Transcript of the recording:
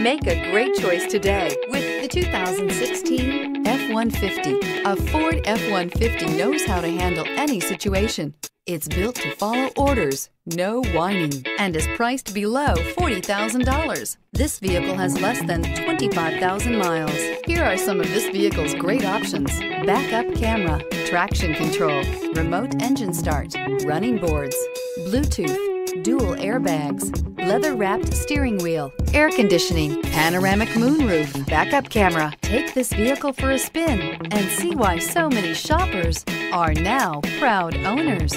Make a great choice today with the 2016 F-150. A Ford F-150 knows how to handle any situation. It's built to follow orders, no whining, and is priced below $40,000. This vehicle has less than 25,000 miles. Here are some of this vehicle's great options. Backup camera, traction control, remote engine start, running boards, Bluetooth, dual airbags, leather-wrapped steering wheel, air conditioning, panoramic moonroof, backup camera. Take this vehicle for a spin and see why so many shoppers are now proud owners.